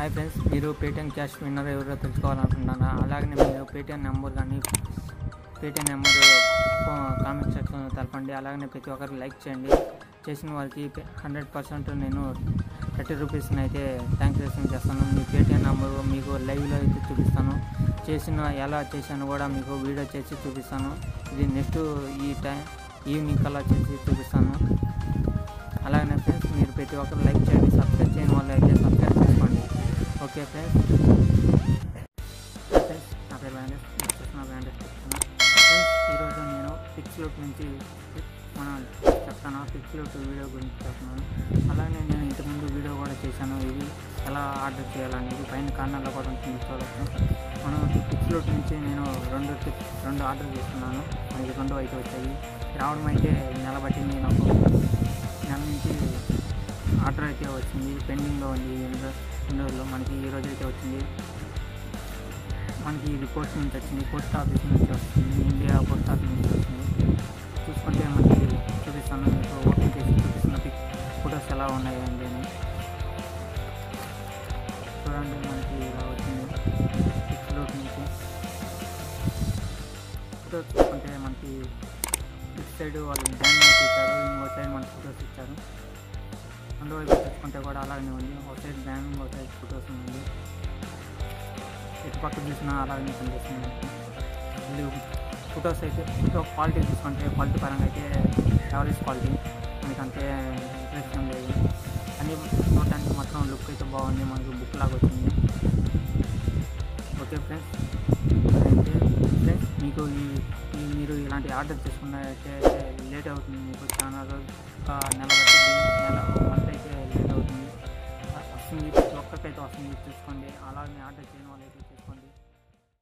Hi పెన్ మీరు Paytm cash winner ఎవరో తెలుసుకోవాలనుకుంటున్నారా? అలాగనే మీరు పేటిఎం నెంబర్ కానీ పేటిఎం నెంబర్ కామెంట్ సెక్షన్లో తెలపండి. అలాగనే ప్రతి ఒక్కరు లైక్ చేయండి. చేసిన వారికి హండ్రెడ్ పర్సెంట్ నేను థర్టీ రూపీస్ని అయితే థ్యాంక్స్ చేస్తాను. మీ పేటిఎం నెంబర్ మీకు లైవ్లో అయితే చూపిస్తాను. చేసిన ఎలా చేశాను కూడా మీకు వీడియో చేసి చూపిస్తాను. ఇది నెక్స్ట్ ఈ టైం ఈవినింగ్ కల్లా చేసి చూపిస్తాను. అలాగనే ఫ్రెండ్స్ మీరు ప్రతి ఒక్కరు లైక్ చేయండి సబ్స్క్రైబ్ ఓకే ఫ్రెండ్స్ ఫ్రెండ్స్ నా పేరు బ్యాండెస్ నా చూస్తున్న బ్యాండెస్ చెప్తాను ఫ్రెండ్స్ ఈరోజు నేను సిక్స్ లూట్ నుంచి మనం చెప్తాను? సిక్స్ లూట్ వీడియో గురించి చెప్తున్నాను. అలాగే నేను ఇంతకుముందు వీడియో కూడా చేశాను. ఇది ఎలా ఆర్డర్ చేయాలనేది పైన కార్నర్లో కూడా ఉంటుంది చూడవచ్చు మనం సిక్స్ లూట్ నుంచి నేను రెండు రెండు ఆర్డర్ చేస్తున్నాను. మనకి రెండు అయితే వచ్చాయి. రావడం అయితే నెల బట్టి నేను నెల నుంచి ఆర్డర్ అయితే వచ్చింది. పెండింగ్లో ఉంది ఎన్ని రోజుల్లో మనకి ఈ రోజు అయితే వచ్చింది. మనకి ఇది పోస్ట్ నుంచి వచ్చింది. పోస్ట్ ఆఫీస్ నుంచి వస్తుంది. ఇండియా పోస్ట్ ఆఫీస్ నుంచి వస్తుంది. చూసుకుంటే మనకి చూపిస్తాను మీకు ఓపెన్ చేసి చూపిస్తున్న పిక్ ఫొటోస్ ఎలా ఉన్నాయి అండి అని. చూడండి మనకి ఇలా వచ్చింది. పిక్స్ నుంచి. ఫొటోస్ చూసుకుంటే మనకి ఇటు సైడ్ వాళ్ళు బ్యాన్ ఇచ్చారు ఇంకో సైడ్ మనకి ఫొటోస్ ఇచ్చారు. రెండో వైపు చూసుకుంటే కూడా అలాగనే ఉంది ఒక సైడ్ బ్యాన్ ఇంకో సైడ్ ఫొటోస్ ఉంది ఎటు పక్క చూసినా అలాగనే కనిపిస్తుంది మనకి మళ్ళీ ఫొటోస్ అయితే ఫోటో క్వాలిటీ చూసుకుంటే క్వాలిటీ పరంగా అయితే యావరేజ్ క్వాలిటీ మనకి అంతే ఇంట్రెస్ట్ ఏం లేదు కానీ చూడడానికి మాత్రం లుక్ అయితే బాగుంది మనకి బుక్ లాగా వచ్చింది ఓకే ఫ్రెండ్స్ అయితే ఫ్రెండ్స్ మీకు ఈ ఈ మీరు ఇలాంటి ఆర్డర్ చేసుకున్నట్టయితే లేట్ అవుతుంది మీకు చాలా రోజు ఒక నెల బట్టి నెల ఒక మంత్ అయితే అలాగే ఆర్డర్ చేయని వాళ్ళైతే